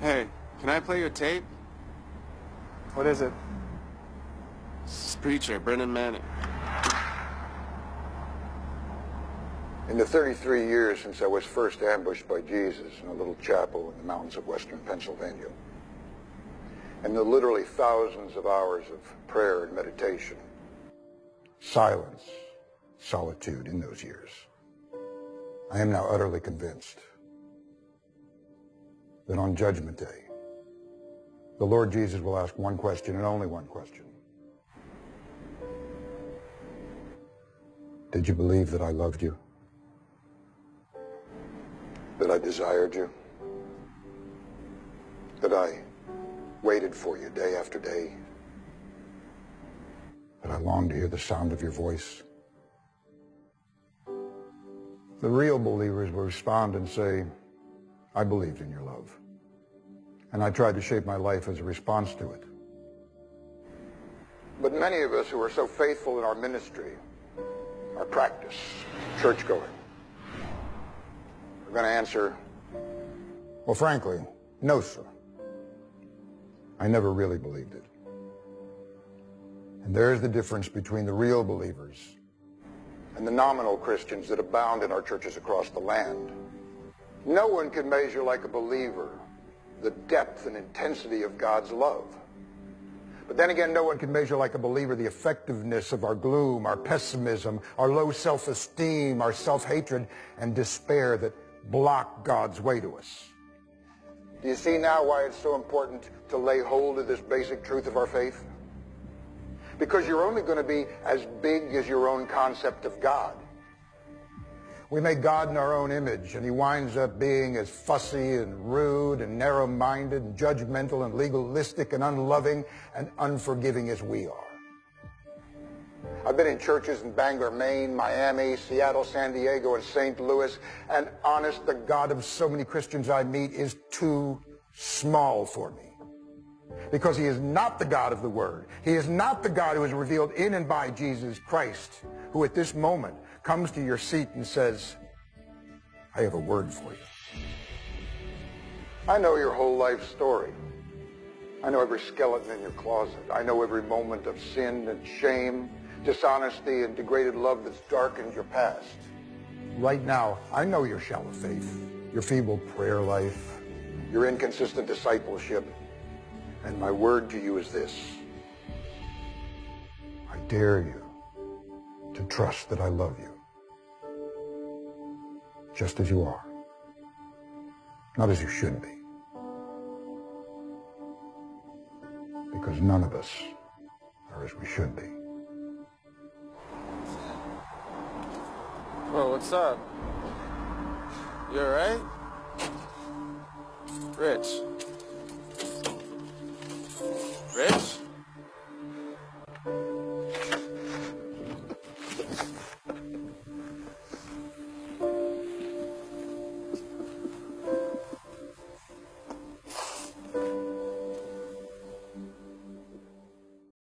Hey, can I play your tape? What is it? This preacher, Brennan Manning. In the 33 years since I was first ambushed by Jesus in a little chapel in the mountains of western Pennsylvania, and the literally thousands of hours of prayer and meditation, silence, solitude in those years, I am now utterly convinced that on Judgment Day, the Lord Jesus will ask one question and only one question. Did you believe that I loved you? That I desired you? That I waited for you day after day? That I longed to hear the sound of your voice? The real believers will respond and say, I believed in your love. And I tried to shape my life as a response to it. But many of us who are so faithful in our ministry, our practice, church going, are going to answer, well, frankly, no, sir. I never really believed it. And there's the difference between the real believers and the nominal Christians that abound in our churches across the land. No one can measure like a believer the depth and intensity of God's love. But then again, no one can measure like a believer the effectiveness of our gloom, our pessimism, our low self-esteem, our self-hatred, and despair that block God's way to us. Do you see now why it's so important to lay hold of this basic truth of our faith? Because you're only going to be as big as your own concept of God. We make God in our own image, and he winds up being as fussy and rude and narrow-minded and judgmental and legalistic and unloving and unforgiving as we are. I've been in churches in Bangor, Maine, Miami, Seattle, San Diego, and St. Louis, and honest, the God of so many Christians I meet is too small for me. Because he is not the God of the Word. He is not the God who is revealed in and by Jesus Christ, who at this moment comes to your seat and says, I have a word for you. I know your whole life story. I know every skeleton in your closet. I know every moment of sin and shame, dishonesty and degraded love that's darkened your past. Right now, I know your shallow faith, your feeble prayer life, your inconsistent discipleship. And my word to you is this. I dare you to trust that I love you just as you are, not as you should be. Because none of us are as we should be. Well, what's up? You alright? Rich. Rich?